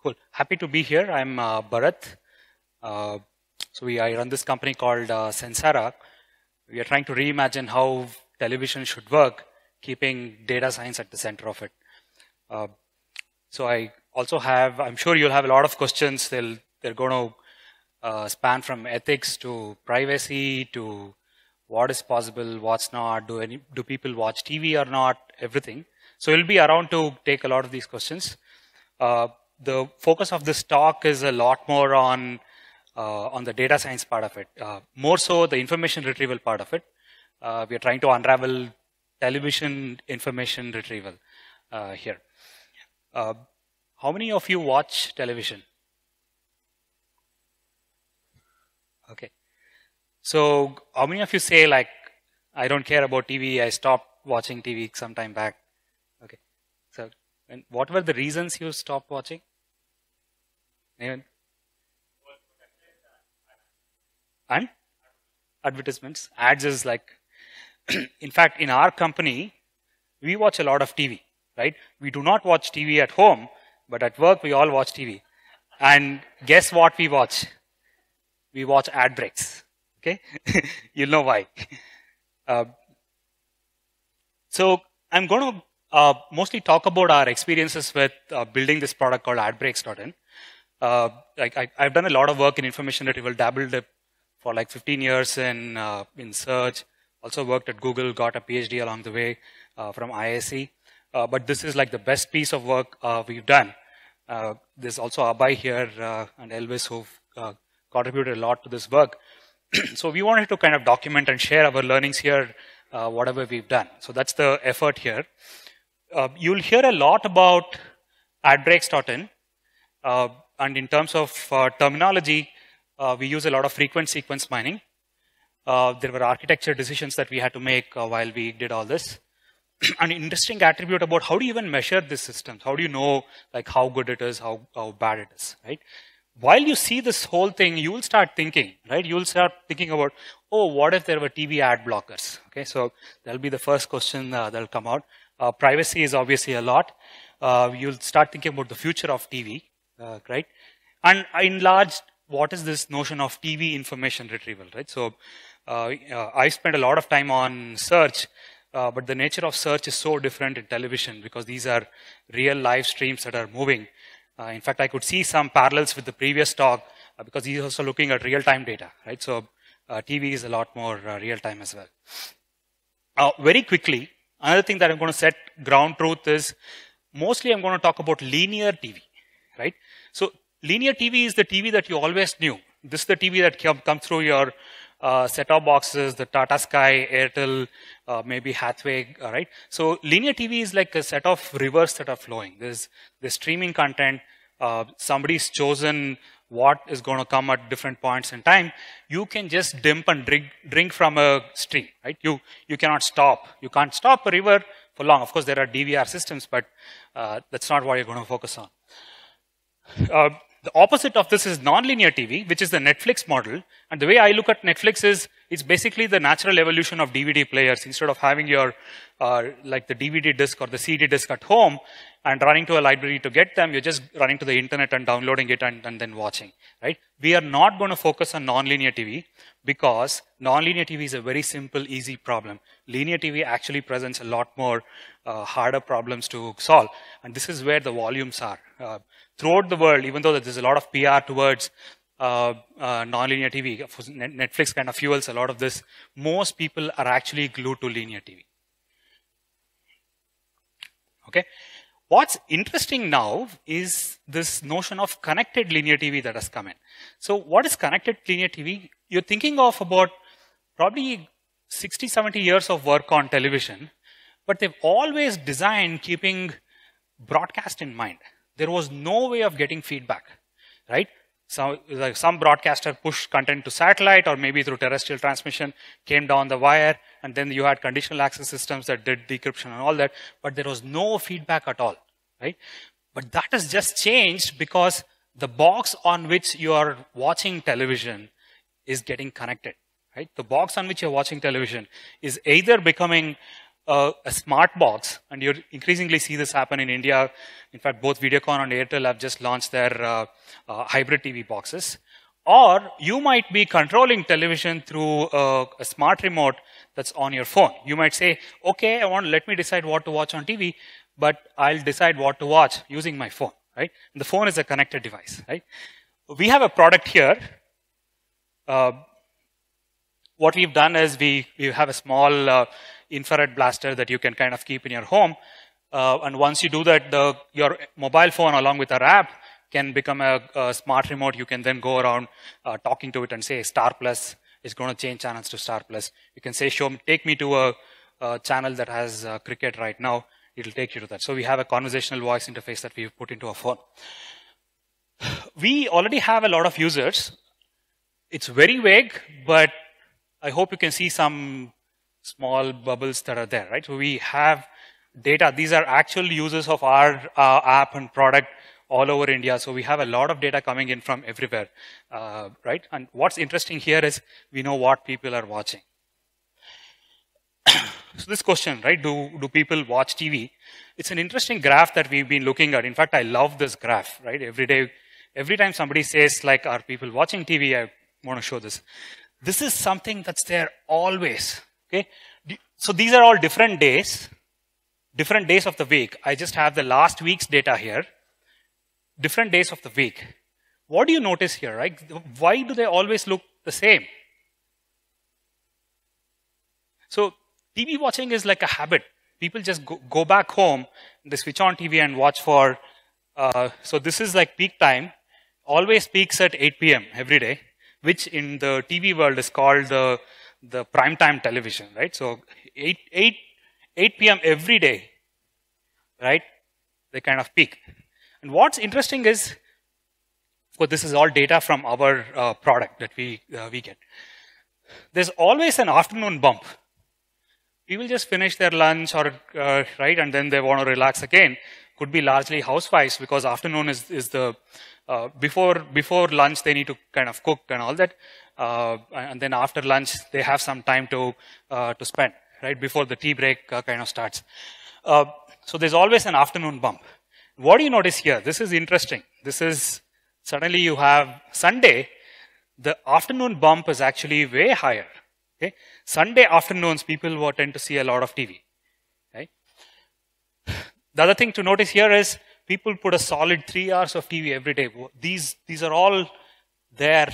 Cool. Happy to be here. I'm uh, Bharath. Uh, so we I run this company called uh, Sensara. We are trying to reimagine how television should work, keeping data science at the center of it. Uh, so I also have. I'm sure you'll have a lot of questions. They'll they're going to uh, span from ethics to privacy to what is possible, what's not. Do any do people watch TV or not? Everything. So we'll be around to take a lot of these questions. The focus of this talk is a lot more on uh, on the data science part of it, uh, more so the information retrieval part of it. Uh, we are trying to unravel television information retrieval uh, here. Uh, how many of you watch television? Okay. So how many of you say like, I don't care about TV, I stopped watching TV some time back? Okay. So and what were the reasons you stopped watching? And advertisements. Ads is like, in fact, in our company, we watch a lot of TV, right? We do not watch TV at home, but at work we all watch TV. And guess what we watch? We watch ad breaks. Okay, you'll know why. Uh, so I'm going to uh, mostly talk about our experiences with uh, building this product called AdBreaks.in. Uh, like I, have done a lot of work in information retrieval, dabbled for like 15 years in uh, in search. Also worked at Google, got a PhD along the way uh, from IISc. Uh, but this is like the best piece of work we've done. there's also Abhay here and Elvis who've contributed a lot to this work. so we wanted to kind of document and share our learnings here, whatever we've done. So that's the effort here. Uh, you'll hear a lot about adbreaks.in. Uh, and in terms of uh, terminology, uh, we use a lot of frequent sequence mining. Uh, there were architecture decisions that we had to make uh, while we did all this. An interesting attribute about how do you even measure these systems? How do you know like how good it is, how, how bad it is, right? While you see this whole thing, you will start thinking, right? You will start thinking about, oh, what if there were TV ad blockers? Okay, so that'll be the first question that'll come out. Uh, privacy is obviously a lot. Uh, you'll start thinking about the future of TV, uh, right? And in large, what is this notion of TV information retrieval, right? So uh, uh, I spent a lot of time on search, uh, but the nature of search is so different in television because these are real live streams that are moving. in fact, I could see some parallels with the previous talk because he's also looking at real-time data, right? So TV is a lot more real-time as well. very quickly, Another thing that I'm going to set ground truth is mostly I'm going to talk about linear TV, right? So linear TV is the TV that you always knew. This is the TV that come, come through your uh, set-top boxes, the Tata Sky, Airtel, uh, maybe Hathway, all right? So linear TV is like a set of rivers that are flowing. There's, there's streaming content. Uh, somebody's chosen what is going to come at different points in time, you can just dump and drink, drink from a stream, right? You, you cannot stop. You can't stop a river for long. Of course, there are DVR systems, but uh, that's not what you're going to focus on. Uh, the opposite of this is nonlinear TV, which is the Netflix model. And the way I look at Netflix is it's basically the natural evolution of DVD players. Instead of having your, uh, like the DVD disc or the CD disc at home and running to a library to get them, you're just running to the internet and downloading it and, and then watching, right? We are not going to focus on nonlinear TV because nonlinear TV is a very simple, easy problem. Linear TV actually presents a lot more uh, harder problems to solve. And this is where the volumes are. Uh, throughout the world, even though there's a lot of PR towards uh, uh, nonlinear TV, Netflix kind of fuels a lot of this, most people are actually glued to linear TV. Okay. What's interesting now is this notion of connected linear TV that has come in. So what is connected linear TV? You're thinking of about probably 60, 70 years of work on television, but they've always designed keeping broadcast in mind there was no way of getting feedback, right? So like some broadcaster pushed content to satellite or maybe through terrestrial transmission, came down the wire, and then you had conditional access systems that did decryption and all that, but there was no feedback at all, right? But that has just changed because the box on which you are watching television is getting connected, right? The box on which you're watching television is either becoming a, a smart box, and you increasingly see this happen in India. In fact, both Videocon and Airtel have just launched their uh, uh, hybrid TV boxes. Or you might be controlling television through a, a, smart remote that's on your phone. You might say, okay, I want, let me decide what to watch on TV, but I'll decide what to watch using my phone, right? And the phone is a connected device, right? We have a product here. Uh, what we've done is we, we have a small uh, infrared blaster that you can kind of keep in your home. Uh, and once you do that, the, your mobile phone along with our app can become a, a smart remote. You can then go around uh, talking to it and say Star Plus is going to change channels to Star Plus. You can say, show me, take me to a, a channel that has uh, cricket right now. It'll take you to that. So we have a conversational voice interface that we've put into a phone. We already have a lot of users. It's very vague, but I hope you can see some small bubbles that are there, right? So we have data. These are actual users of our uh, app and product all over India. So we have a lot of data coming in from everywhere, uh, right? And what's interesting here is we know what people are watching. so this question, right? Do, do people watch TV? It's an interesting graph that we've been looking at. In fact, I love this graph, right? Every day, every time somebody says like, are people watching TV? I want to show this. This is something that's there always, okay? So these are all different days, different days of the week. I just have the last week's data here different days of the week. What do you notice here, right? Why do they always look the same? So TV watching is like a habit. People just go, go back home, they switch on TV and watch for, uh, so this is like peak time, always peaks at 8 p.m. every day, which in the TV world is called the, the prime time television, right? So 8, 8, 8 p.m. every day, right? They kind of peak. And what's interesting is, well, this is all data from our uh, product that we, uh, we get. There's always an afternoon bump. People just finish their lunch or, uh, right, and then they want to relax again. Could be largely housewives because afternoon is, is the, uh, before, before lunch they need to kind of cook and all that. Uh, and then after lunch they have some time to, uh, to spend, right, before the tea break kind of starts. so there's always an afternoon bump. What do you notice here? This is interesting. This is suddenly you have Sunday, the afternoon bump is actually way higher. Okay? Sunday afternoons, people will tend to see a lot of TV. The other thing to notice here is people put a solid three hours of TV every day. These, these are all there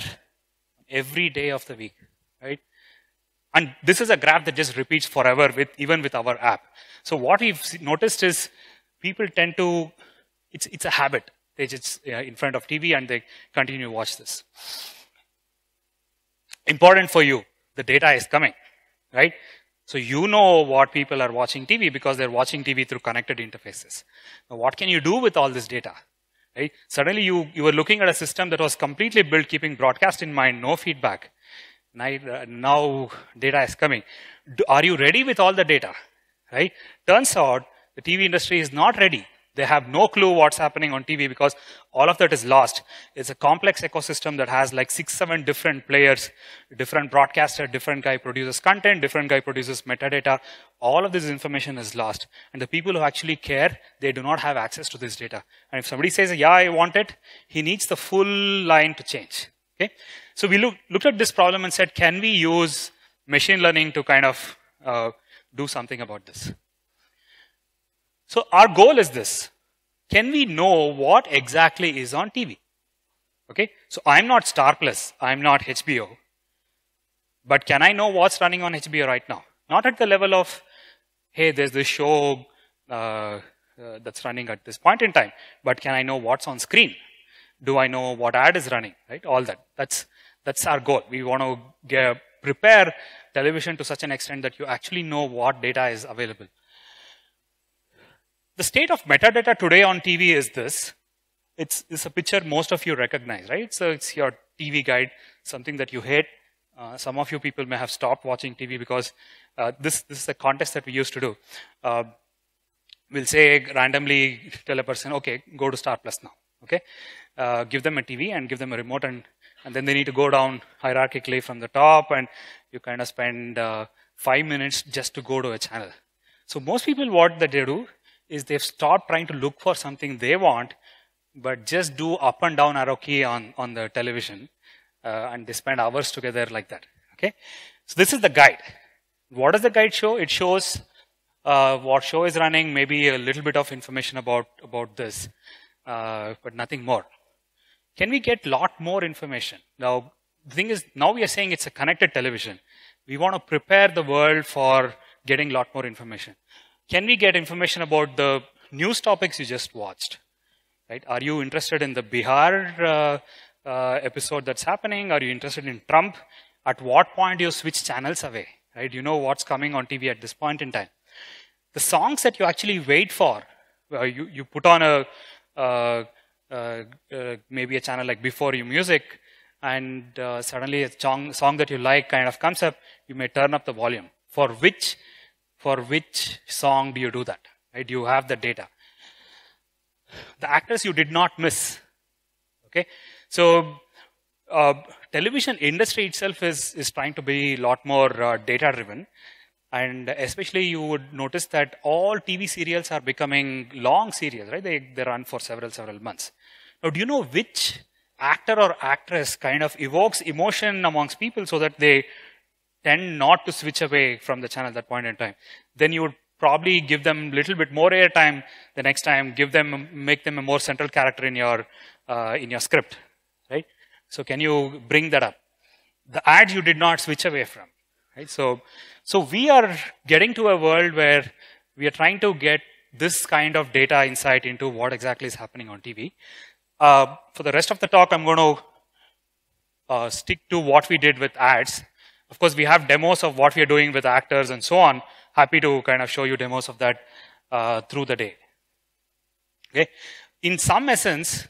every day of the week. Right? And this is a graph that just repeats forever with even with our app. So what we've noticed is people tend to it's, it's a habit. They just in front of TV and they continue to watch this. Important for you, the data is coming, right? So you know what people are watching TV because they're watching TV through connected interfaces. Now what can you do with all this data? Right? Suddenly you, you were looking at a system that was completely built keeping broadcast in mind, no feedback. Now, data is coming. Are you ready with all the data? Right? Turns out the TV industry is not ready. They have no clue what's happening on TV because all of that is lost. It's a complex ecosystem that has like six, seven different players, different broadcaster, different guy produces content, different guy produces metadata. All of this information is lost. And the people who actually care, they do not have access to this data. And if somebody says, yeah, I want it, he needs the full line to change. Okay? So we look, looked at this problem and said, can we use machine learning to kind of uh, do something about this? So our goal is this. Can we know what exactly is on TV? Okay, so I'm not Star Plus, I'm not HBO. But can I know what's running on HBO right now? Not at the level of, hey, there's this show uh, uh, that's running at this point in time, but can I know what's on screen? Do I know what ad is running? Right, all that. That's that's our goal. We want to prepare television to such an extent that you actually know what data is available. The state of metadata today on TV is this. It's, it's a picture most of you recognize, right? So it's your TV guide, something that you hate. Uh, some of you people may have stopped watching TV because uh, this, this is a contest that we used to do. Uh, we'll say randomly tell a person, okay, go to Star Plus now. Okay, uh, give them a TV and give them a remote, and and then they need to go down hierarchically from the top, and you kind of spend uh, five minutes just to go to a channel. So most people, what they do is they've stopped trying to look for something they want, but just do up and down arrow key on, on the television, uh, and they spend hours together like that. Okay, so this is the guide. What does the guide show? It shows uh, what show is running, maybe a little bit of information about about this, uh, but nothing more. Can we get lot more information? Now, the thing is, now we are saying it's a connected television. We want to prepare the world for getting a lot more information. Can we get information about the news topics you just watched? Right? Are you interested in the Bihar uh, uh, episode that's happening? Are you interested in Trump? At what point do you switch channels away? Right? You know what's coming on TV at this point in time. The songs that you actually wait for, uh, you, you put on a uh, uh, uh, maybe a channel like B4U Music, and suddenly a song, song that you like kind of comes up, you may turn up the volume. For which, for which song do you do that? Right? You have the data. The actors you did not miss. Okay, so uh, television industry itself is is trying to be a lot more uh, data driven, and especially you would notice that all TV serials are becoming long serials, right? They they run for several several months. Now, do you know which actor or actress kind of evokes emotion amongst people so that they tend not to switch away from the channel at that point in time. Then you would probably give them a little bit more airtime the next time, give them, make them a more central character in your, uh, in your script, right? So can you bring that up? The ads you did not switch away from, right? So, so we are getting to a world where we are trying to get this kind of data insight into what exactly is happening on TV. Uh, for the rest of the talk, I'm going to uh, stick to what we did with ads. Of course, we have demos of what we are doing with actors and so on. Happy to kind of show you demos of that uh, through the day. Okay. In some essence,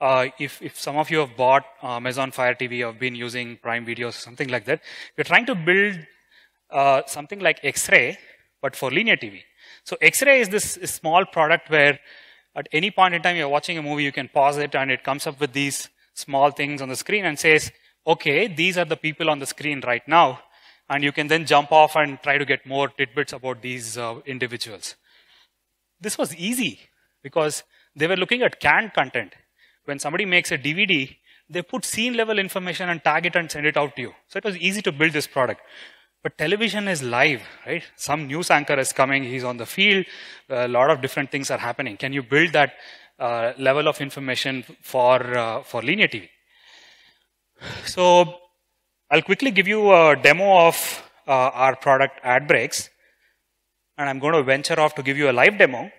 uh, if, if some of you have bought Amazon Fire TV or been using Prime Videos or something like that, we're trying to build uh, something like X-Ray, but for linear TV. So X-Ray is this small product where at any point in time you're watching a movie, you can pause it and it comes up with these small things on the screen and says, okay, these are the people on the screen right now. And you can then jump off and try to get more tidbits about these uh, individuals. This was easy because they were looking at canned content. When somebody makes a DVD, they put scene level information and tag it and send it out to you. So it was easy to build this product. But television is live, right? Some news anchor is coming, he's on the field, a lot of different things are happening. Can you build that uh, level of information for, uh, for linear TV? So I'll quickly give you a demo of uh, our product ad breaks. And I'm going to venture off to give you a live demo.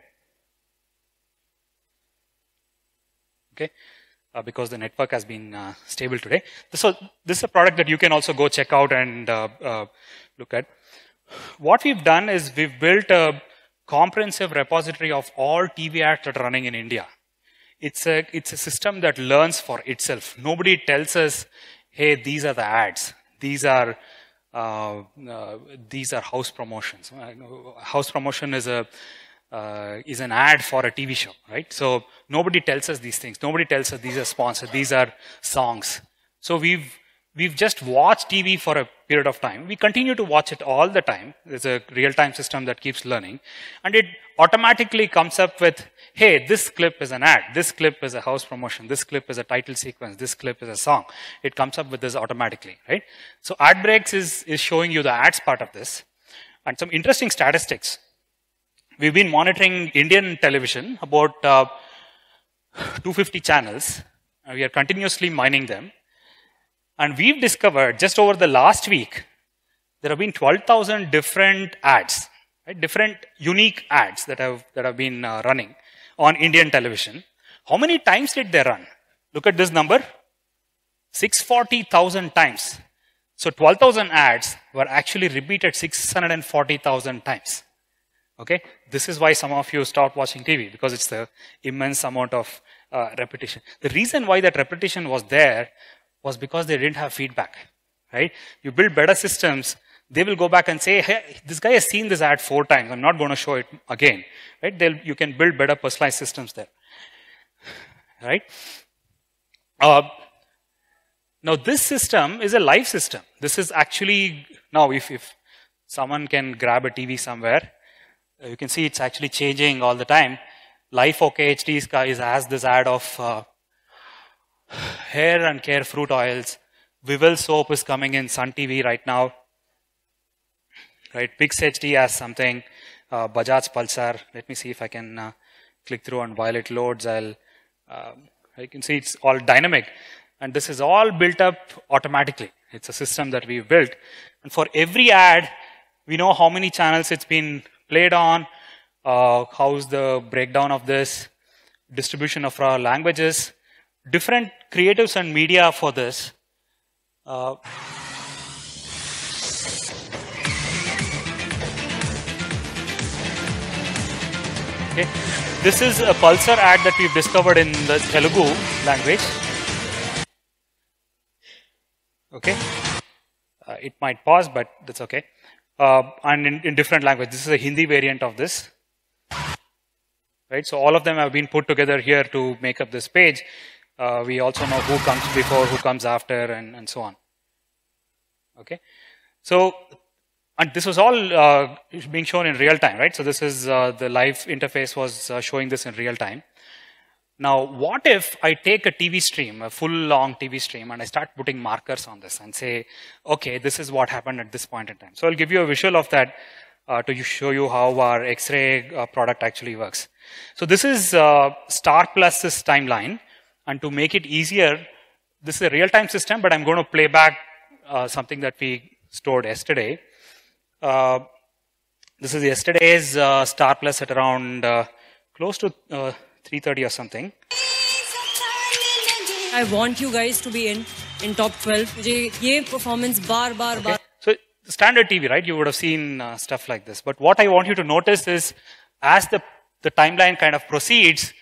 Okay uh, because the network has been uh, stable today. So this is a product that you can also go check out and uh, uh, look at. What we've done is we've built a comprehensive repository of all TV ads that are running in India. It's a, it's a system that learns for itself. Nobody tells us, hey, these are the ads. These are uh, uh, these are house promotions. House promotion is a uh, is an ad for a TV show, right? So nobody tells us these things. Nobody tells us these are sponsored. These are songs. So we've we've just watched TV for a period of time. We continue to watch it all the time. There's a real-time system that keeps learning, and it automatically comes up with, "Hey, this clip is an ad. This clip is a house promotion. This clip is a title sequence. This clip is a song." It comes up with this automatically, right? So ad breaks is is showing you the ads part of this, and some interesting statistics. We've been monitoring Indian television, about uh, 250 channels. We are continuously mining them. And we've discovered just over the last week, there have been 12,000 different ads, right? different unique ads that have, that have been uh, running on Indian television. How many times did they run? Look at this number 640,000 times. So 12,000 ads were actually repeated 640,000 times. Okay, this is why some of you start watching TV because it's the immense amount of uh, repetition. The reason why that repetition was there was because they didn't have feedback, right? You build better systems, they will go back and say, hey, this guy has seen this ad four times. I'm not going to show it again, right? They'll, you can build better personalized systems there, right? Uh, now, this system is a live system. This is actually, now if, if someone can grab a TV somewhere, Uh, you can see it's actually changing all the time. Life OK HD is has this ad of uh, hair and care fruit oils. Vivel soap is coming in Sun TV right now. Right, Pix HD has something. Uh, Bajaj Pulsar. Let me see if I can uh, click through and while it loads, I'll. Um, you can see it's all dynamic, and this is all built up automatically. It's a system that we've built, and for every ad, we know how many channels it's been played on, uh, how's the breakdown of this, distribution of our languages, different creatives and media for this. Uh, okay. This is a Pulsar ad that we've discovered in the Telugu language. Okay. Uh, it might pause, but that's okay. Uh, and in, in different language. This is a Hindi variant of this. Right. So all of them have been put together here to make up this page. Uh, we also know who comes before, who comes after, and, and so on. Okay. So, and this was all uh, being shown in real time, right? So this is uh, the live interface was uh, showing this in real time. Now, what if I take a TV stream, a full long TV stream, and I start putting markers on this and say, okay, this is what happened at this point in time. So I'll give you a visual of that uh, to show you how our X-ray uh, product actually works. So this is uh, Star Plus's timeline. And to make it easier, this is a real-time system, but I'm going to play back something that we stored yesterday. Uh, this is yesterday's uh, Star Plus at around uh, close to uh, 3.30 or something. I want you guys to be in in top 12. मुझे ये performance bar bar bar. So standard TV, right? You would have seen uh, stuff like this. But what I want you to notice is as the, the timeline kind of proceeds,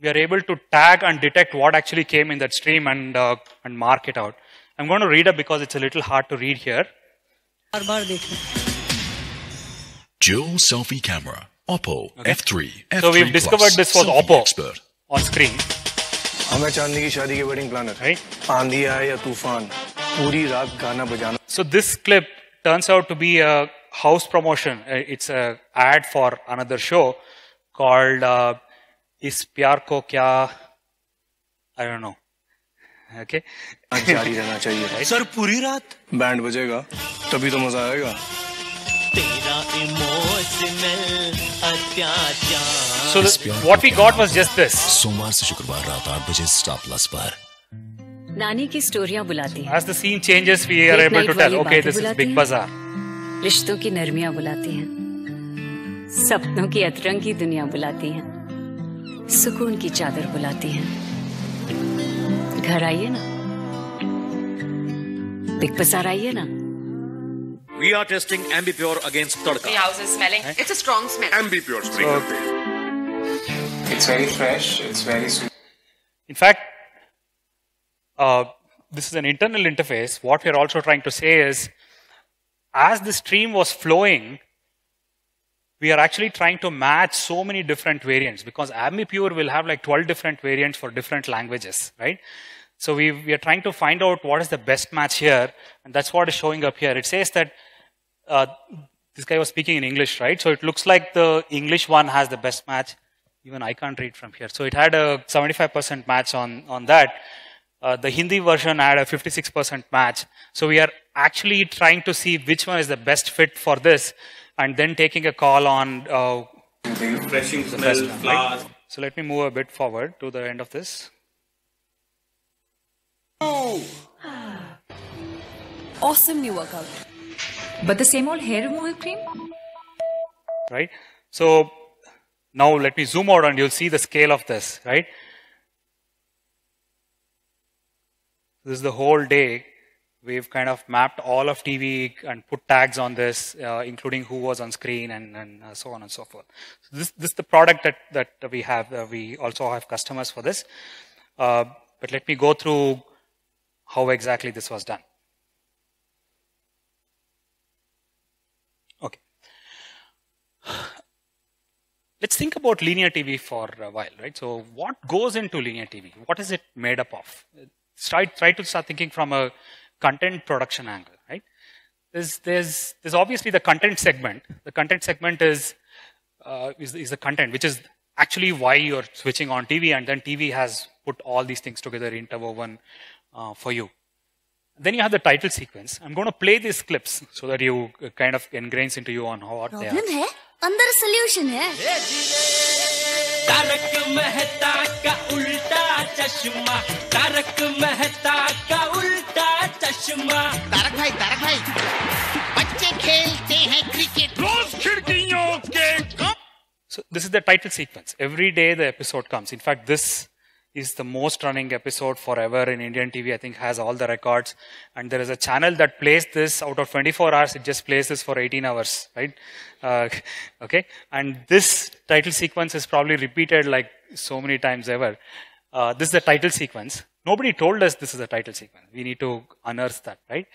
we are able to tag and detect what actually came in that stream and, uh, and mark it out. I'm going to read it because it's a little hard to read here. बार बार देखना. Dual selfie camera. Oppo F3. F3 So we've discovered Plus, this was selfie Oppo Expert. on screen, हाँ मैं चांदनी की शादी के wedding planner right? आंधी आए या तूफान पूरी रात गाना बजाना So this clip turns out to be a house promotion. Uh, It's a ad for another show called uh, "Is Pyar Ko Kya." I don't know. Okay. आज जारी रहना चाहिए सर पूरी रात बैंड बजेगा तभी तो मजा आएगा तेरा इमोशनल अत्याचार So the, what we got was just this. सोमवार से शुक्रवार रात आठ बजे स्टार प्लस पर नानी की स्टोरियाँ बुलाती हैं As the scene changes, we are Late able to night tell. वाली Okay, बातें this is बुलाती Big हैं। Bazaar. रिश्तों की नरमियाँ बुलाती हैं सपनों की अतरंगी दुनिया बुलाती हैं सुकून की चादर बुलाती हैं घर आइए ना बिग बाज़ार आइए ना We are testing Ambipure against Tadka. The house is smelling. It's a strong smell. AmbiPure. It's very fresh. It's very sweet. In fact, uh, this is an internal interface. What we're also trying to say is, as the stream was flowing, we are actually trying to match so many different variants because Ambipure will have like 12 different variants for different languages, right? So we, we are trying to find out what is the best match here, and that's what is showing up here. It says that uh, this guy was speaking in English, right? So it looks like the English one has the best match. Even I can't read from here. So it had a 75% match on, on that. Uh, the Hindi version had a 56% match. So we are actually trying to see which one is the best fit for this and then taking a call on uh, Refreshing the best one, right? So let me move a bit forward to the end of this. Oh. Awesome new workout. But the same old hair removal cream? right? So now let me zoom out and you'll see the scale of this, right? This is the whole day. We've kind of mapped all of TV and put tags on this, uh, including who was on screen and, and uh, so on and so forth. So this, this is the product that, that we have. Uh, we also have customers for this. Uh, but let me go through how exactly this was done. Okay. Let's think about linear TV for a while, right? So, what goes into linear TV? What is it made up of? Try, try to start thinking from a content production angle, right? There's, there's, there's obviously the content segment. The content segment is uh, is, is the content, which is actually why you're switching on TV, and then TV has put all these things together interwoven uh, for you. Then you have the title sequence. I'm going to play these clips so that you uh, kind of ingrains into you on how what they are. Problem है अंदर solution है तारक मेहता का उल्टा चश्मा तारक मेहता का उल्टा चश्मा तारक भाई तारक भाई बच्चे खेलते हैं क्रिकेट रोज खिड़कियों के So this is the title sequence. Every day the episode comes. In fact, this is the most running episode forever in Indian TV. I think has all the records. And there is a channel that plays this out of 24 hours. It just plays this for 18 hours, right? Uh, okay. And this title sequence is probably repeated like so many times ever. Uh, this is the title sequence. Nobody told us this is a title sequence. We need to unearth that, right?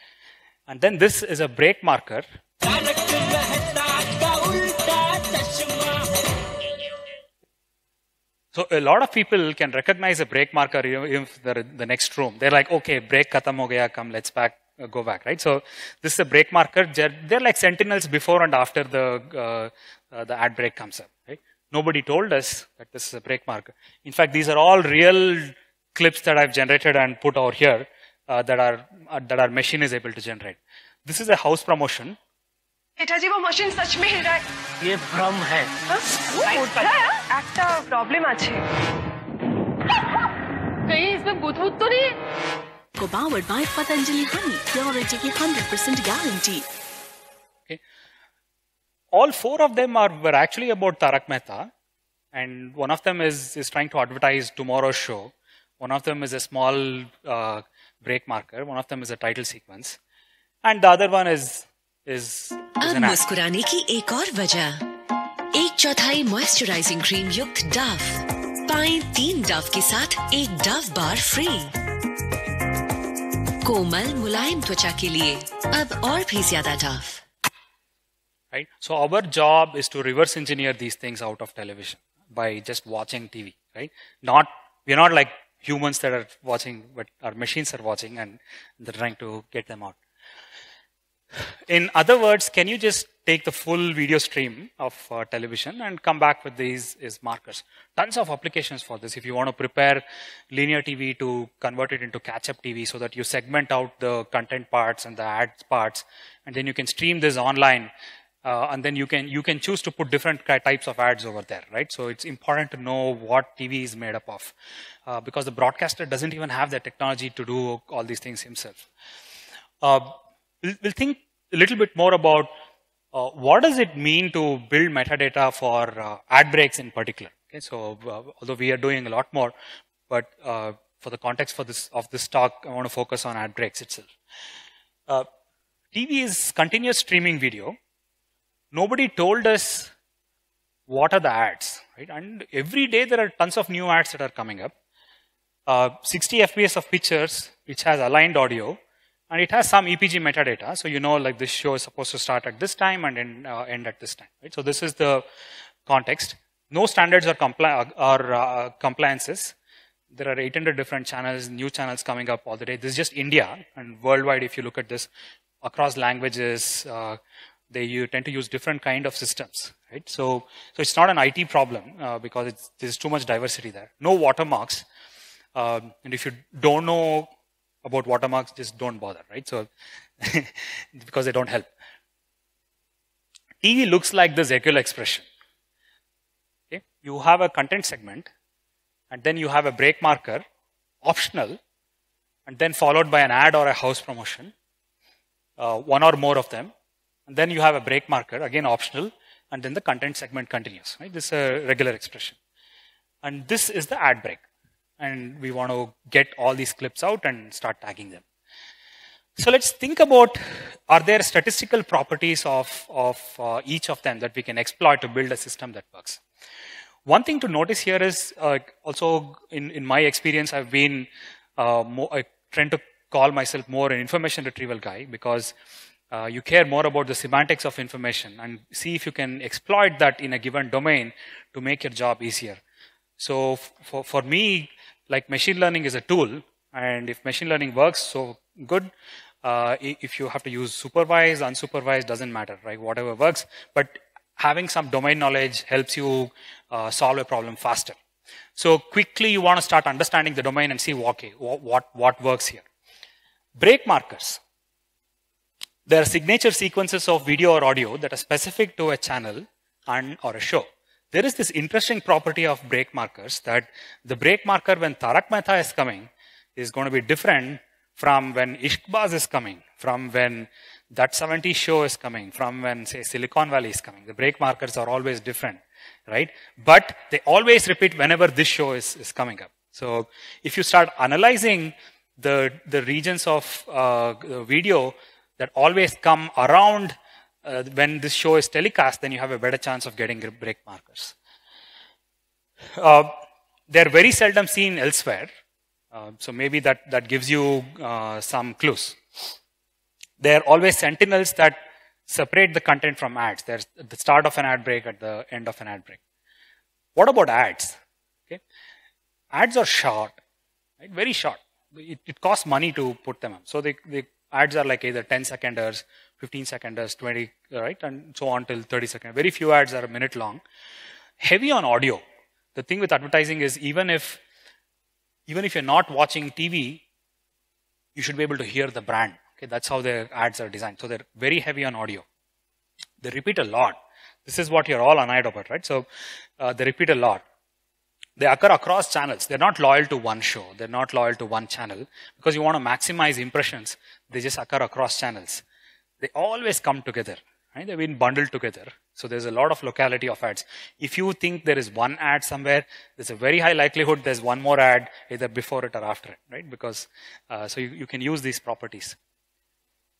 And then this is a break marker. So a lot of people can recognize a break marker if they're in the next room. They're like, okay, break khatam ho gaya, come, let's back, uh, go back, right? So this is a break marker. They're, like sentinels before and after the, uh, uh, the ad break comes up, right? Nobody told us that this is a break marker. In fact, these are all real clips that I've generated and put over here uh, that are uh, that our machine is able to generate. This is a house promotion. এটা যে machine सच में हिल रहा है ये भ्रम है একটা problem আছে कहीं इसमें भूत भूत तो नहीं है Powered by Patanjali Honey, purity की 100% guarantee. all four of them are were actually about Tarak Mehta, and one of them is is trying to advertise tomorrow's show. One of them is a small uh, break marker. One of them is a title sequence, and the other one is मुस्कुराने की एक और वजह। एक चौथाई moisturising cream युक्त Dove. पाए तीन डव के साथ एक डव बार फ्री कोमल मुलायम त्वचा के लिए अब और भी ज़्यादा Dove. Right so our job is to reverse engineer these things out of television by just watching TV right not we not like humans that are watching but our machines are watching and they're trying to get In other words, can you just take the full video stream of uh, television and come back with these is markers? Tons of applications for this. If you want to prepare linear TV to convert it into catch-up TV so that you segment out the content parts and the ads parts, and then you can stream this online uh, and then you can you can choose to put different types of ads over there right so it's important to know what tv is made up of uh, because the broadcaster doesn't even have the technology to do all these things himself uh, we'll, think a little bit more about uh, what does it mean to build metadata for uh, ad breaks in particular okay so uh, although we are doing a lot more but uh, for the context for this of this talk i want to focus on ad breaks itself uh, tv is continuous streaming video nobody told us what are the ads, right? And every day there are tons of new ads that are coming up. Uh, 60 FPS of pictures, which has aligned audio, and it has some EPG metadata. So you know, like this show is supposed to start at this time and end, uh, end at this time, right? So this is the context. No standards or, compli- or uh, compliances. There are 800 different channels, new channels coming up all the day. This is just India, and worldwide, if you look at this, across languages, uh, they you tend to use different kind of systems, right? So, so it's not an IT problem uh, because it's, there's too much diversity there. No watermarks, um, and if you don't know about watermarks, just don't bother, right? So, because they don't help. TV looks like this equal expression. Okay, you have a content segment, and then you have a break marker, optional, and then followed by an ad or a house promotion, uh, one or more of them, and then you have a break marker, again optional, and then the content segment continues. Right? This is a regular expression. And this is the ad break. And we want to get all these clips out and start tagging them. So let's think about, are there statistical properties of, of uh, each of them that we can exploit to build a system that works? One thing to notice here is uh, also in, in my experience, I've been, uh, I tend to call myself more an information retrieval guy because uh, you care more about the semantics of information and see if you can exploit that in a given domain to make your job easier. So for, for me, like machine learning is a tool, and if machine learning works, so good. Uh, if you have to use supervised, unsupervised, doesn't matter, right? Whatever works. But having some domain knowledge helps you uh, solve a problem faster. So quickly you want to start understanding the domain and see okay, what, what, works here. Break markers. There are signature sequences of video or audio that are specific to a channel and or a show. There is this interesting property of break markers that the break marker when Tarak Mehta is coming is going to be different from when Ishqbaaz is coming, from when that 70 show is coming, from when say Silicon Valley is coming. The break markers are always different, right? But they always repeat whenever this show is, is coming up. So if you start analyzing the, the regions of uh, the video that always come around uh, when this show is telecast, then you have a better chance of getting break markers. Uh, they're very seldom seen elsewhere. Uh, so maybe that, that gives you uh, some clues. They're always sentinels that separate the content from ads. There's at the start of an ad break, at the end of an ad break. What about ads? Okay. Ads are short, right? very short. It, it costs money to put them up. So the ads are like either 10 seconders, 15 seconders, 20, right? And so on till 30 seconds. Very few ads are a minute long. Heavy on audio. The thing with advertising is even if even if you're not watching TV, you should be able to hear the brand. Okay, that's how their ads are designed. So they're very heavy on audio. They repeat a lot. This is what you're all annoyed about, right? So uh, they repeat a lot. They occur across channels. They're not loyal to one show. They're not loyal to one channel because you want to maximize impressions. They just occur across channels. They always come together. Right? They've been bundled together. So there's a lot of locality of ads. If you think there is one ad somewhere, there's a very high likelihood there's one more ad either before it or after it, right? Because uh, so you, you can use these properties.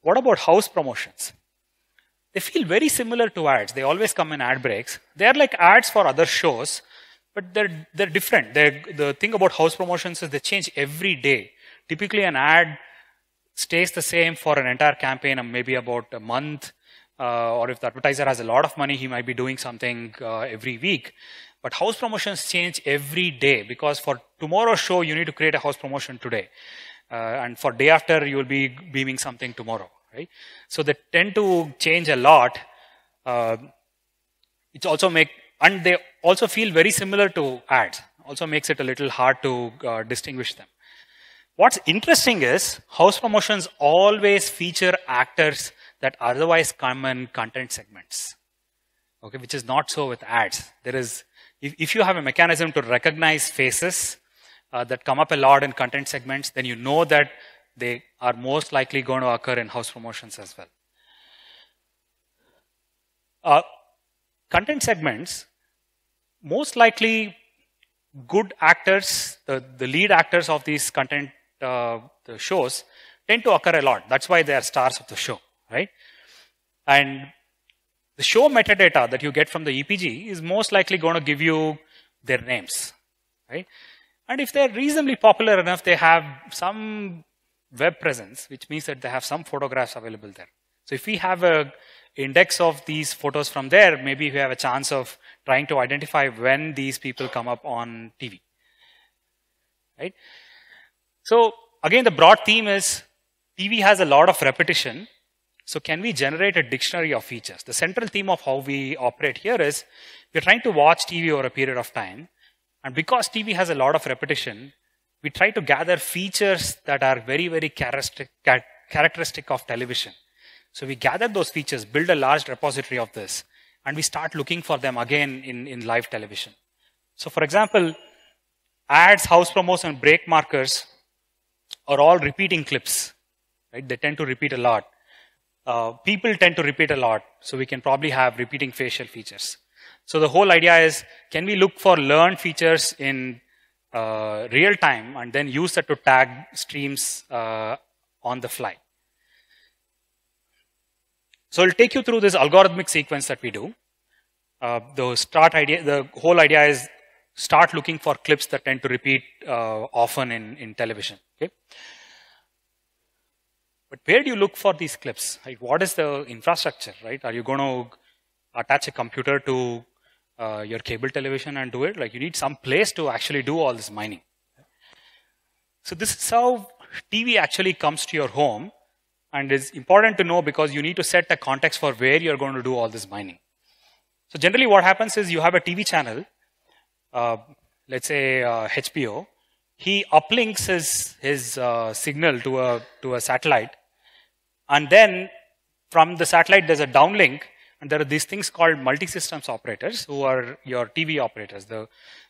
What about house promotions? They feel very similar to ads. They always come in ad breaks. They're like ads for other shows, but they're they're different. They're, the thing about house promotions is they change every day. Typically, an ad stays the same for an entire campaign, maybe about a month uh, or if the advertiser has a lot of money, he might be doing something uh, every week. But house promotions change every day because for tomorrow's show, you need to create a house promotion today. Uh, and for day after, you will be beaming something tomorrow, right? So they tend to change a lot. Uh, it's also make, and they also feel very similar to ads. Also makes it a little hard to uh, distinguish them. What's interesting is house promotions always feature actors that otherwise come in content segments. Okay, which is not so with ads. There is, if, if you have a mechanism to recognize faces uh, that come up a lot in content segments, then you know that they are most likely going to occur in house promotions as well. Uh, content segments, most likely good actors, the, the lead actors of these content uh, the shows tend to occur a lot. That's why they are stars of the show right? And the show metadata that you get from the EPG is most likely going to give you their names, right? And if they're reasonably popular enough, they have some web presence, which means that they have some photographs available there. So if we have a index of these photos from there, maybe we have a chance of trying to identify when these people come up on TV. Right? So again, the broad theme is TV has a lot of repetition so can we generate a dictionary of features? The central theme of how we operate here is we're trying to watch TV over a period of time. And because TV has a lot of repetition, we try to gather features that are very, very characteristic, of television. So we gather those features, build a large repository of this, and we start looking for them again in, in live television. So for example, ads, house promos, and break markers are all repeating clips. Right? They tend to repeat a lot. Uh, people tend to repeat a lot, so we can probably have repeating facial features. So the whole idea is, can we look for learned features in uh, real time and then use that to tag streams uh, on the fly? So I'll take you through this algorithmic sequence that we do. Uh, the start idea, the whole idea is start looking for clips that tend to repeat uh, often in, in television. Okay. But where do you look for these clips? Right? What is the infrastructure, right? Are you going to attach a computer to uh, your cable television and do it? Like you need some place to actually do all this mining. So this is how TV actually comes to your home and is important to know because you need to set the context for where you're going to do all this mining. So generally what happens is you have a TV channel, uh, let's say uh, HBO, he uplinks his, his uh, signal to a, to a satellite and then from the satellite there's a downlink and there are these things called multi-systems operators who are your TV operators, the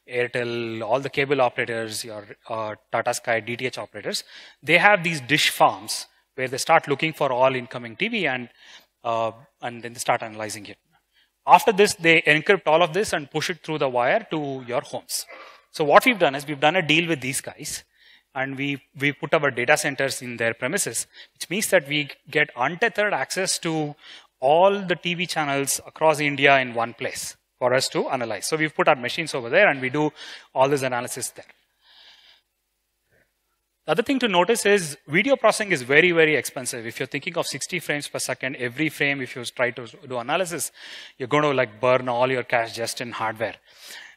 Airtel, all the cable operators, your uh, Tata Sky, DTH operators. They have these dish farms where they start looking for all incoming TV and, uh, and then they start analyzing it. After this, they encrypt all of this and push it through the wire to your homes. So what we've done is we've done a deal with these guys and we, we put our data centers in their premises, which means that we get untethered access to all the TV channels across India in one place for us to analyze. So we've put our machines over there and we do all this analysis there. The other thing to notice is video processing is very, very expensive. If you're thinking of 60 frames per second, every frame, if you try to do analysis, you're going to like burn all your cash just in hardware.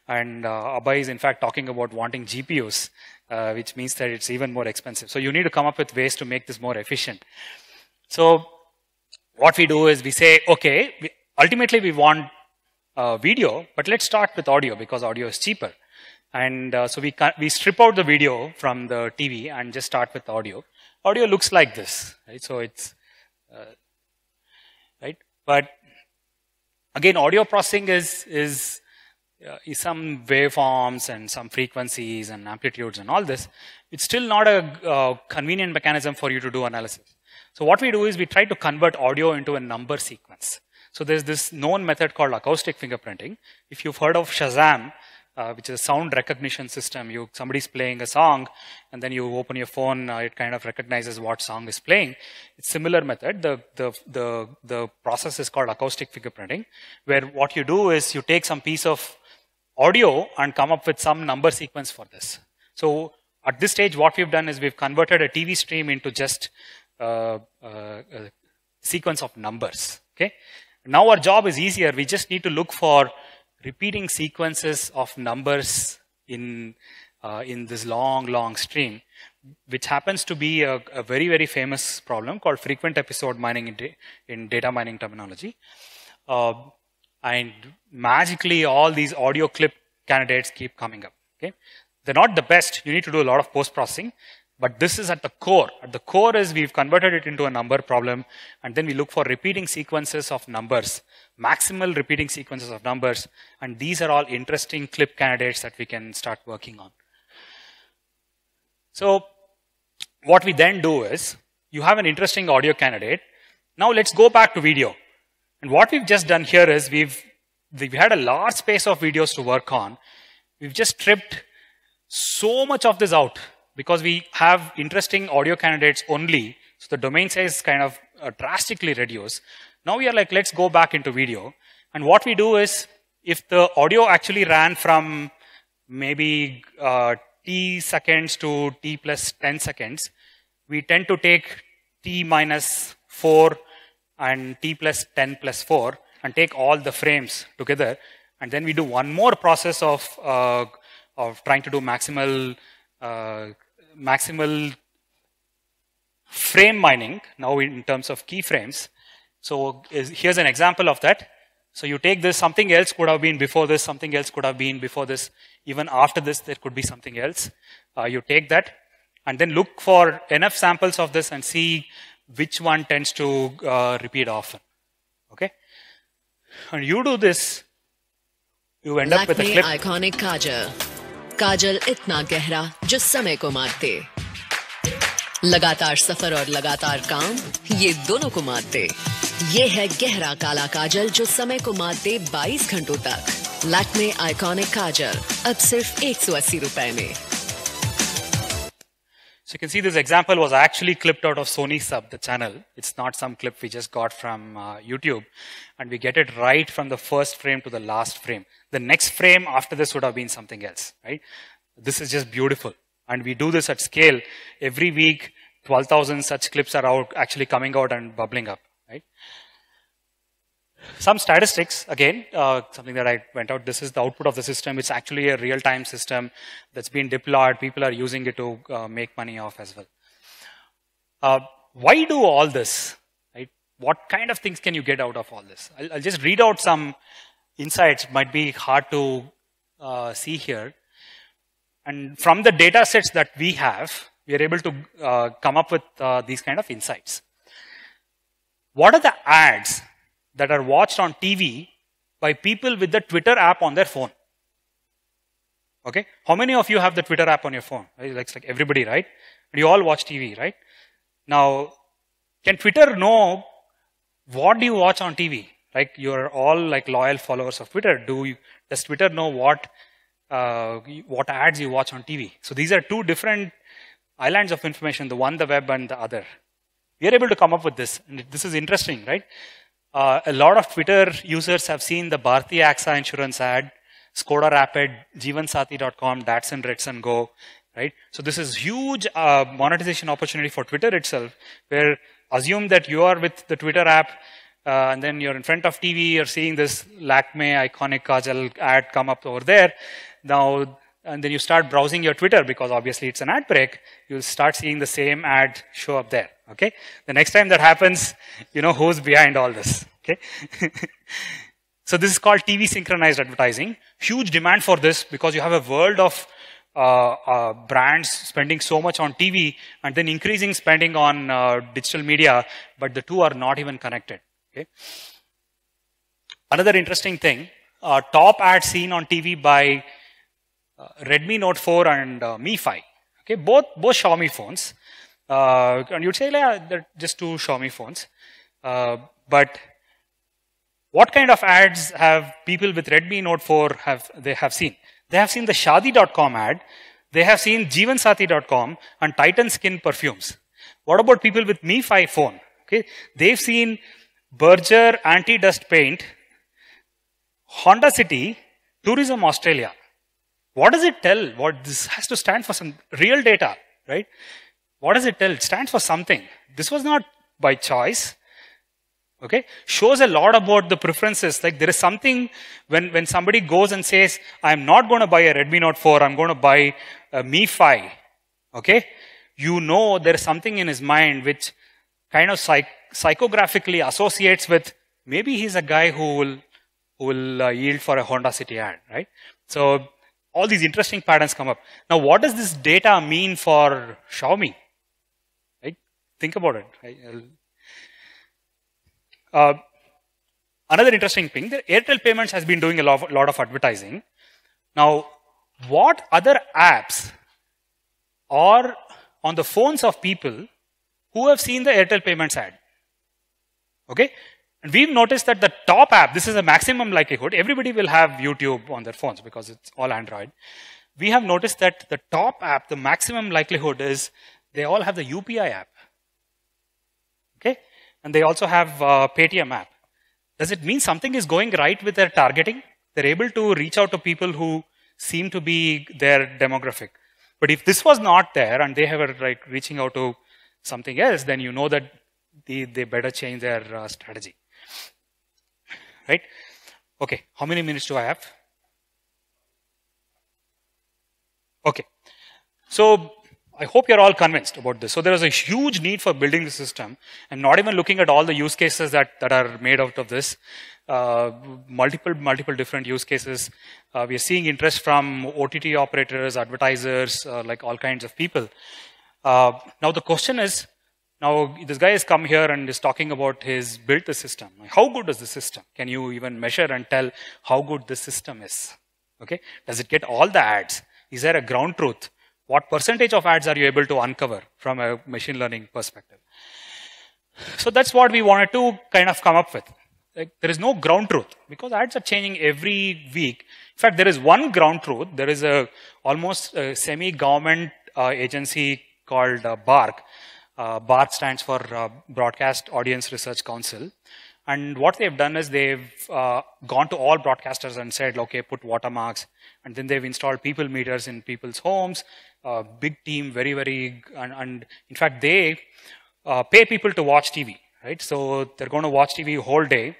And uh, is in fact talking about wanting GPUs, uh, which means that it's even more expensive. So you need to come up with ways to make this more efficient. So what we do is we say, okay, we, ultimately we want uh, video, but let's start with audio because audio is cheaper. And uh, so we, we strip out the video from the TV and just start with audio. Audio looks like this, right? So it's, uh, right? But again, audio processing is, is, uh, is some waveforms and some frequencies and amplitudes and all this. It's still not a uh, convenient mechanism for you to do analysis. So what we do is we try to convert audio into a number sequence. So there's this known method called acoustic fingerprinting. If you've heard of Shazam, uh, which is a sound recognition system. You somebody's playing a song, and then you open your phone. Uh, it kind of recognizes what song is playing. It's similar method. The the the the process is called acoustic fingerprinting, where what you do is you take some piece of audio and come up with some number sequence for this. So at this stage, what we've done is we've converted a TV stream into just uh, uh, a sequence of numbers. Okay. Now our job is easier. We just need to look for repeating sequences of numbers in, uh, in this long, long stream, which happens to be a, a, very, very famous problem called frequent episode mining in, da in data mining terminology. Uh, and magically, all these audio clip candidates keep coming up. Okay, They're not the best. You need to do a lot of post-processing. But this is at the core. At the core is we've converted it into a number problem, and then we look for repeating sequences of numbers, maximal repeating sequences of numbers, and these are all interesting clip candidates that we can start working on. So what we then do is, you have an interesting audio candidate. Now let's go back to video. And what we've just done here is we've, we've had a large space of videos to work on. We've just stripped so much of this out because we have interesting audio candidates only, so the domain size kind of uh, drastically reduced. Now we are like, let's go back into video. And what we do is, if the audio actually ran from maybe uh, t seconds to t plus 10 seconds, we tend to take t minus 4 and t plus 10 plus 4 and take all the frames together. And then we do one more process of, uh, of trying to do maximal uh, maximal frame mining now in terms of keyframes. So here's an example of that. So you take this, something else could have been before this, something else could have been before this. Even after this, there could be something else. Uh, you take that and then look for enough samples of this and see which one tends to uh, repeat often. Okay? And you do this, you end up with a clip. iconic Kajal. Kajal itna gehra, jo samay ko maarte. लगातार सफ़र और लगातार काम ये दोनों को मारते ये है गहरा काला काजल जो समय को मारते 22 घंटों तक लैक्मे आइकॉनिक काजल अब सिर्फ़ एक सौ अस्सी रुपए में So you can see this example was actually clipped out of Sony Sub, the channel. It's not some clip we just got from uh, YouTube. And we get it right from the first frame to the last frame. The next frame after this would have been something else, right? This is just beautiful. And we do this at scale. Every week, 12,000 such clips are out, actually coming out and bubbling up, right? Some statistics, again, uh, something that I went out, this is the output of the system. It's actually a real-time system that's been deployed. People are using it to uh, make money off as well. Uh, why do all this? Right? What kind of things can you get out of all this? I'll, I'll just read out some, insights might be hard to uh, see here. And from the data sets that we have, we are able to uh, come up with uh, these kind of insights. What are the ads that are watched on TV by people with the Twitter app on their phone? Okay, how many of you have the Twitter app on your phone? It's like everybody, right? You all watch TV, right? Now, can Twitter know what do you watch on TV? Like you're all like loyal followers of Twitter. Do you, does Twitter know what uh, what ads you watch on TV? So these are two different islands of information, the one the web and the other. We are able to come up with this. And this is interesting, right? Uh, a lot of Twitter users have seen the Bharti AXA insurance ad, Skoda Rapid, Jeevansathi.com, Datsun redi-GO, right? So this is huge uh, monetization opportunity for Twitter itself, where assume that you are with the Twitter app, uh, and then you're in front of TV, you're seeing this Lakme iconic Kajal ad come up over there. Now, and then you start browsing your Twitter because obviously it's an ad break. You'll start seeing the same ad show up there. Okay. The next time that happens, you know who's behind all this. Okay. so this is called TV synchronized advertising. Huge demand for this because you have a world of uh, uh, brands spending so much on TV and then increasing spending on uh, digital media, but the two are not even connected. Okay. Another interesting thing, uh, top ad seen on TV by Redmi Note 4 and uh, Mi 5. Okay, both both Xiaomi phones. Uh, and you'd say, yeah, they're just two Xiaomi phones. Uh, but what kind of ads have people with Redmi Note 4 have they have seen? They have seen the Shaadi.com ad. They have seen Jeevansathi.com and Titan Skin perfumes. What about people with Mi 5 phone? Okay, they've seen Berger anti-dust paint, Honda City, Tourism Australia. What does it tell? What this has to stand for some real data, right? What does it tell? It stands for something. This was not by choice. Okay, shows a lot about the preferences. Like there is something when when somebody goes and says, "I'm not going to buy a Redmi Note 4. I'm going to buy a Mi 5." Okay, you know there is something in his mind which kind of psych psychographically associates with maybe he's a guy who will who will uh, yield for a Honda City ad, right? So all these interesting patterns come up. Now, what does this data mean for Xiaomi? Right? Think about it. Right? Uh, another interesting thing, the Airtel Payments has been doing a lot, lot of advertising. Now, what other apps are on the phones of people who have seen the Airtel Payments ad? Okay? And we've noticed that the top app, this is a maximum likelihood, everybody will have YouTube on their phones because it's all Android. We have noticed that the top app, the maximum likelihood is they all have the UPI app. Okay? And they also have uh, Paytm app. Does it mean something is going right with their targeting? They're able to reach out to people who seem to be their demographic. But if this was not there and they were like reaching out to something else, then you know that they, they better change their uh, strategy. Right? Okay, how many minutes do I have? Okay. So I hope you're all convinced about this. So there is a huge need for building the system and not even looking at all the use cases that, that are made out of this. Uh, multiple, multiple different use cases. Uh, we are seeing interest from OTT operators, advertisers, uh, like all kinds of people. Uh, now the question is, now, this guy has come here and is talking about his built the system. How good is the system? Can you even measure and tell how good the system is? Okay. Does it get all the ads? Is there a ground truth? What percentage of ads are you able to uncover from a machine learning perspective? So that's what we wanted to kind of come up with. Like, there is no ground truth because ads are changing every week. In fact, there is one ground truth. There is a almost semi-government uh, agency called uh, BARC uh, BARC stands for uh, Broadcast Audience Research Council. And what they've done is they've uh, gone to all broadcasters and said, okay, put watermarks. And then they've installed people meters in people's homes. big team, very, very, and, and in fact, they uh, pay people to watch TV, right? So they're going to watch TV whole day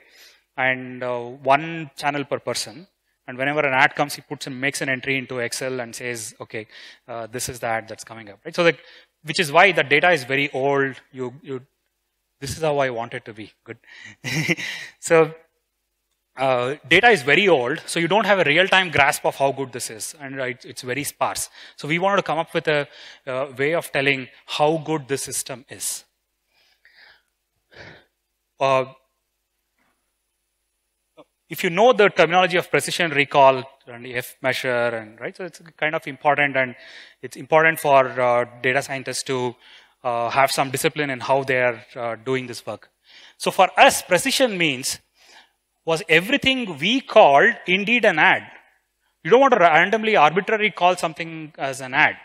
and uh, one channel per person. And whenever an ad comes, he puts and makes an entry into Excel and says, okay, uh, this is the ad that's coming up, right? So like which is why the data is very old. You, you, this is how I want it to be. Good. so, uh, data is very old, so you don't have a real-time grasp of how good this is, and it's very sparse. So we wanted to come up with a, way of telling how good this system is. Uh, if you know the terminology of precision recall and F measure, and right, so it's kind of important, and it's important for uh, data scientists to uh, have some discipline in how they are uh, doing this work. So for us, precision means was everything we called indeed an ad. You don't want to randomly, arbitrarily call something as an ad,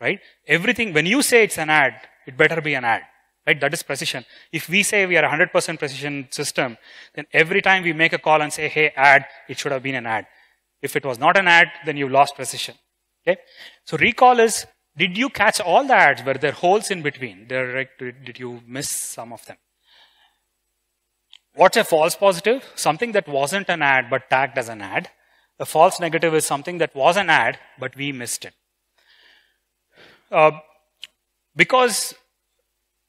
right? Everything, when you say it's an ad, it better be an ad, right? That is precision. If we say we are a 100% precision system, then every time we make a call and say, hey, ad, it should have been an ad. If it was not an ad, then you lost precision, okay? So recall is, did you catch all the ads? Were there holes in between? Did you miss some of them? What's a false positive? Something that wasn't an ad but tagged as an ad. A false negative is something that was an ad but we missed it. Uh, because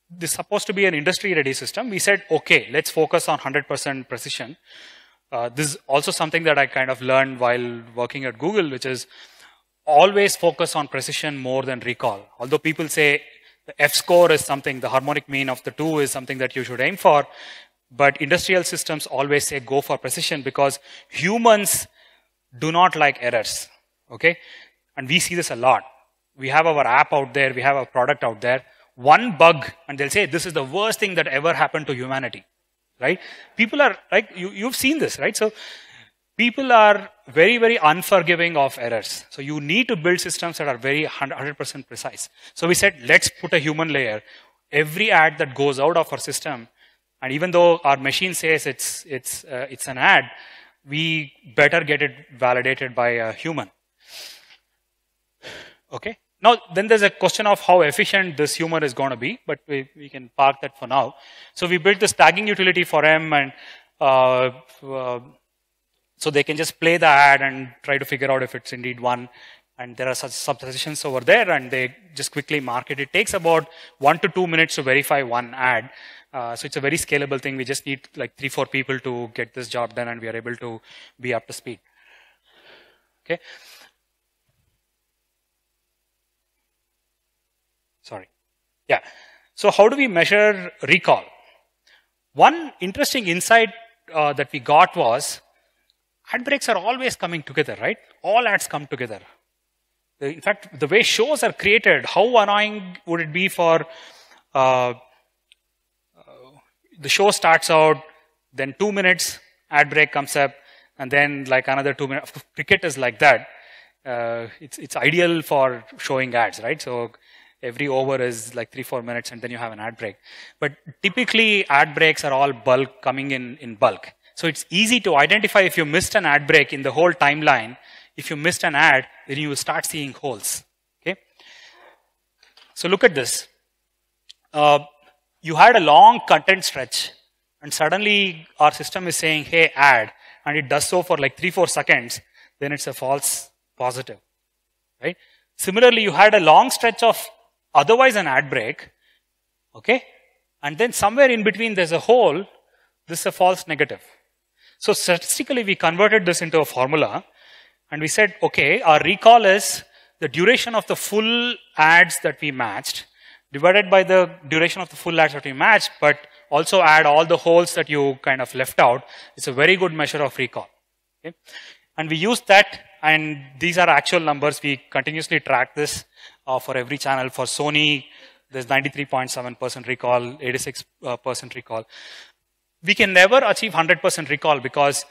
this is supposed to be an industry ready system, we said, okay, let's focus on 100% precision. Uh, this is also something that I kind of learned while working at Google, which is always focus on precision more than recall. Although people say the F score is something, the harmonic mean of the two is something that you should aim for, but industrial systems always say go for precision because humans do not like errors. Okay? And we see this a lot. We have our app out there, we have our product out there. One bug, and they'll say, this is the worst thing that ever happened to humanity. Right? People are, like, you, you've seen this, right? So, people are very, very unforgiving of errors. So, you need to build systems that are very 100% precise. So, we said, let's put a human layer. Every ad that goes out of our system and even though our machine says it's, it's, uh, it's an ad, we better get it validated by a human. Okay. Now, then there's a question of how efficient this humor is going to be, but we, we can park that for now. So we built this tagging utility for M and uh, uh, so they can just play the ad and try to figure out if it's indeed one. And there are such suppositions over there and they just quickly mark it. It takes about one to two minutes to verify one ad. Uh, so it's a very scalable thing. We just need like three, four people to get this job done and we are able to be up to speed. Okay. Yeah. So how do we measure recall? One interesting insight uh, that we got was ad breaks are always coming together, right? All ads come together. In fact, the way shows are created, how annoying would it be for uh, the show starts out, then two minutes, ad break comes up, and then like another two minutes. Cricket is like that. Uh, it's, it's ideal for showing ads, right? So every over is like three, four minutes, and then you have an ad break. But typically, ad breaks are all bulk, coming in, in bulk. So it's easy to identify if you missed an ad break in the whole timeline. If you missed an ad, then you will start seeing holes. Okay? So look at this. Uh, you had a long content stretch and suddenly our system is saying, hey, ad, and it does so for like three, four seconds, then it's a false positive, right? Similarly, you had a long stretch of otherwise an ad break, okay? And then somewhere in between there's a hole, this is a false negative. So statistically, we converted this into a formula and we said, okay, our recall is the duration of the full ads that we matched divided by the duration of the full ads that we matched, but also add all the holes that you kind of left out. It's a very good measure of recall. Okay? And we use that, and these are actual numbers. We continuously track this uh, for every channel. For Sony, there's 93.7% recall, 86% uh, recall. We can never achieve 100% recall because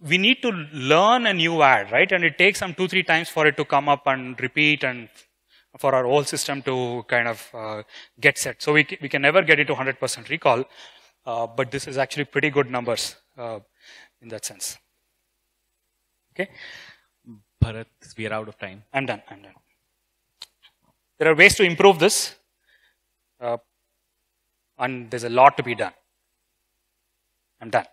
we need to learn a new ad, right? And it takes some two, three times for it to come up and repeat and for our whole system to kind of uh, get set. So we, we can never get into 100% recall, uh, but this is actually pretty good numbers uh, in that sense. Okay? Bharath, we are out of time. I'm done. I'm done. There are ways to improve this, uh, and there's a lot to be done. I'm done.